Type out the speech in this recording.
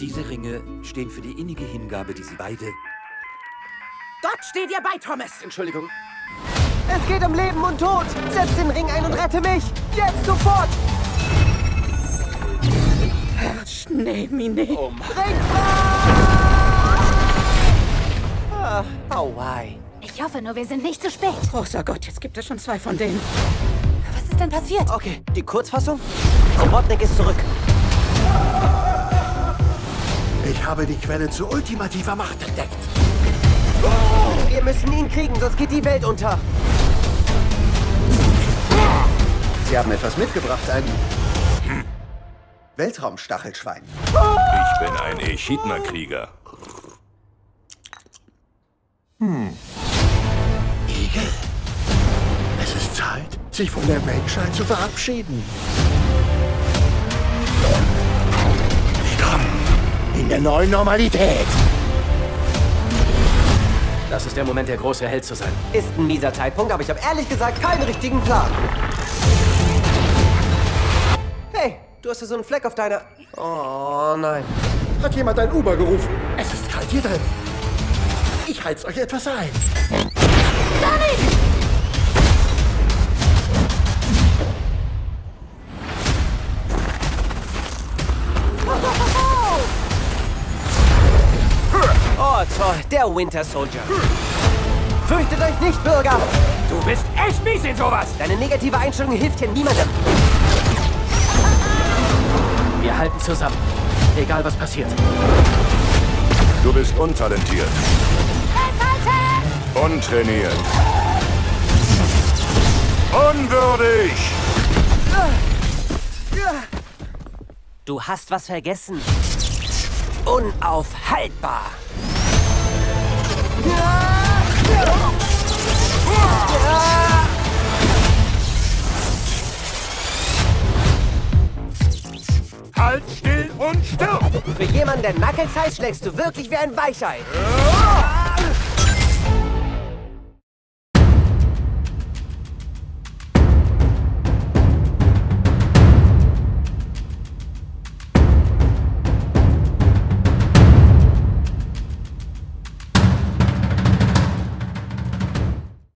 Diese Ringe stehen für die innige Hingabe, die sie beide... Gott steht dir bei, Thomas! Entschuldigung. Es geht um Leben und Tod. Setz den Ring ein und rette mich. Jetzt sofort. Herr Schneemine. Oh Mann. Ring frei! Ah, oh, why? Ich hoffe nur, wir sind nicht zu spät. Großer Gott, jetzt gibt es schon zwei von denen. Was ist denn passiert? Okay, die Kurzfassung? Robotnik ist zurück. Ich habe die Quelle zu ultimativer Macht entdeckt. Wir müssen ihn kriegen, sonst geht die Welt unter. Sie haben etwas mitgebracht, ein hm. Weltraumstachelschwein. Ich bin ein Echidna-Krieger. Hm. Igel. Es ist Zeit, sich von der Menschheit zu verabschieden. In der neuen Normalität. Das ist der Moment, der große Held zu sein. Ist ein mieser Zeitpunkt, aber ich habe ehrlich gesagt keinen richtigen Plan. Hey, du hast ja so einen Fleck auf deiner... Oh nein. Hat jemand ein Uber gerufen? Es ist kalt hier drin. Ich heiz euch etwas ein. Sonic! Oh toll, der Winter Soldier. Fürchtet euch nicht, Bürger! Du bist echt mies in sowas! Deine negative Einstellung hilft hier niemandem. Wir halten zusammen. Egal was passiert. Du bist untalentiert. Untrainiert. Unwürdig! Du hast was vergessen. Unaufhaltbar. Halt still und stirb! Für jemanden, der Knuckles heißt, schlägst du wirklich wie ein Weichei.